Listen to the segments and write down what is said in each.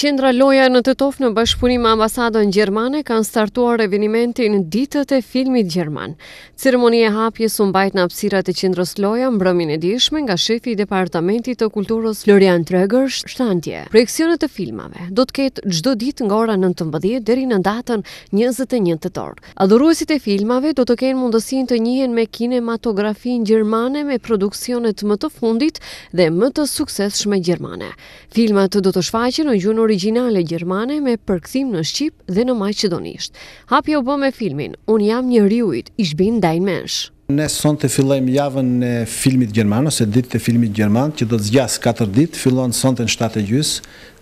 Qendra Loja në Tetovë në bashkëpunim me Ambasadën Gjermane kanë startuar evenimentin Ditët e Filmit Gjerman. Ceremonia e hapjes u mbajt në hapësirat e Qendrës Loja mbrëmjen e djeshme nga shefi i Departamentit të Kulturës Florian Trëgër Shtantje. Projeksionet e filmave do të ketë çdo ditë nga ora 19 deri në datën 21 tetor. Adhuruesit e filmave do të kenë mundësinë të njihen me kinematografinë gjermane me produksionet më të fundit dhe më të suksesshme gjermane. Filmat do të shfaqen në gjuhën origjinale gjermane me përkthim në shqip dhe në maqedonisht. Hapja u bë me filmin Unë jam njeriu yt, Ich bin dein Mensch. Ne sonte fillojmë javën e filmit gjerman ose ditët e filmit gjerman që do të zgjasë katër ditë, fillon sonte në shtatë e gjys.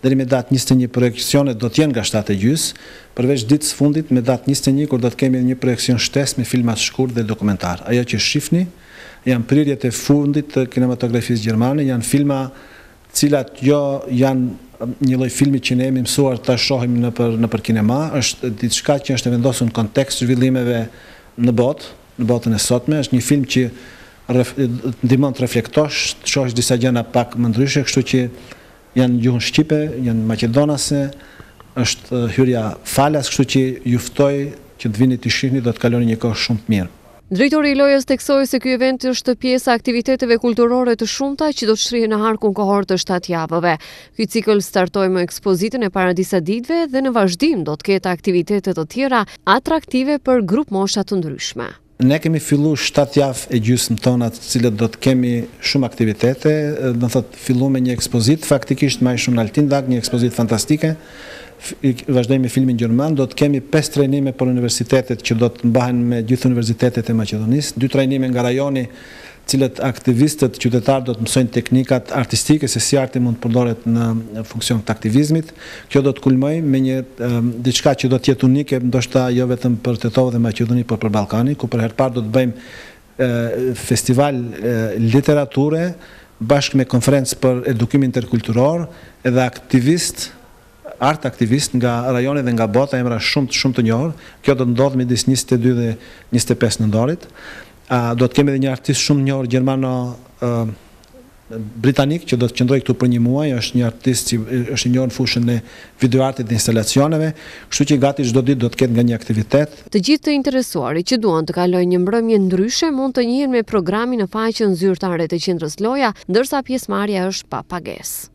Deri me datë njëzet e një projeksionet do të jenë nga shtatë e gjys, përveç ditës së fundit me datë njëzet e një kur do të kemi një projeksion shtesë me filma të shkurtë dhe dokumentarë. Ajo që shifni janë prirjet e fundit të kinematografisë gjermane, janë filma cilat jo janë një lloj filmi që ne jemi mësuar ta shohim nëpër kinema, është diçka që është e vendosur në kontekst zhvillimeve në botë, në botën e sotme, është një film që ndihmon të reflektosh, të shohësh disa gjëra pak më ndryshe, kështu që janë gjuhën shqipe, janë maqedonase, është hyrja falas, kështu që ju ftoj që të vini t'i shihni, do të kaloni një kohë shumë të mirë. Drejtori i Lojës theksoi se ky event është pjesë e aktiviteteve kulturore të shumta që do të shtrihen në harkun kohor të shtatë javëve. Ky cikël startoi me ekspozitën e para disa ditëve dhe në vazhdim do të ketë aktivitete të tjera atraktive për grupmosha të ndryshme. Ne kemi fillu shtatë javë e gjysmë tona të cilat do të kemi shumë aktivitete, do të thotë fillu me një ekspozitë faktikisht me Aishu Nalt Altin Dag, një ekspozitë fantastike, Vazhdojmë me filmin gjerman, do të kemi pesë trajnime për universitetet që do të mbahen me gjithë universitetet e Maqedonisë, dy trajnime nga rajoni, të cilat aktivistët qytetarë do të mësojnë teknikat artistike se si arti mund të përdoret në funksion të aktivizmit. Kjo do të kulmojë me një diçka që do të jetë unike, ndoshta jo vetëm për Tetovë dhe Maqedoni, por për Ballkanin, ku për herë të parë do të bëjmë festival literature bashkë me konferencë për edukim interkulturor dhe aktivist art aktivist nga rajoni dhe nga bota emra shumë shumë të njohur kjo do të ndodhë midis njëzet e dy dhe njëzet e pesë nëntorit do të kemi edhe një artist shumë të njohur gjermano britanik që do të qëndrojë këtu për një muaj, është një artist që është i njohur në fushën e videoartit dhe instalacioneve, kështu që gati çdo ditë do të ketë nga një aktivitet. Të gjithë të interesuarit që duan të kalojnë një mbrëmje ndryshe mund të njihen me programin në faqen zyrtare të Qendrës Loja, ndërsa pjesëmarrja është pa pagesë.